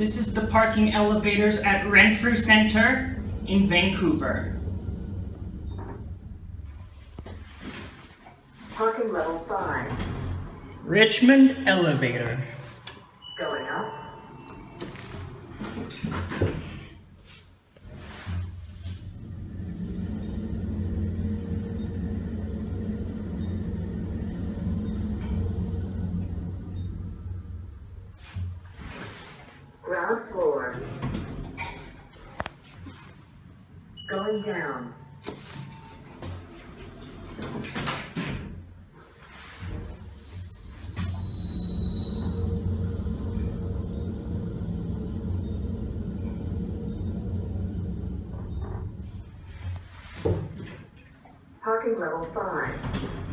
This is the parking elevators at Renfrew Center in Vancouver. Parking level 5. Richmond elevator. Going up. Ground floor. Going down. Parking level 5.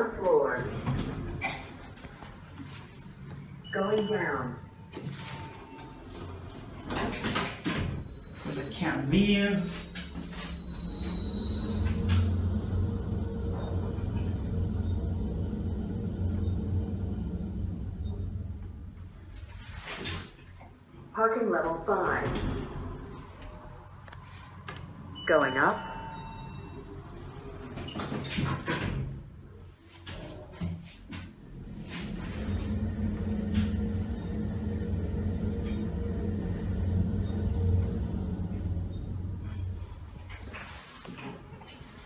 Ground floor. Going down. Camp view. Parking level 5. Going up.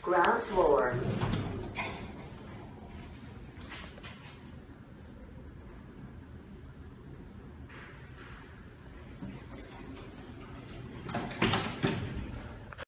Ground floor.